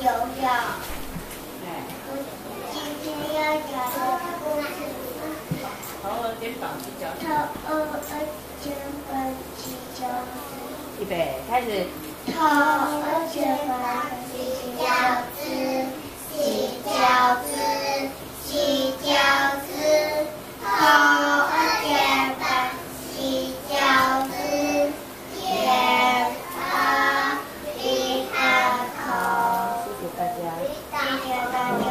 游泳。我今天要讲的故事是头儿肩膀犄角头儿肩膀犄角预备，开始。头儿肩膀犄角 yang.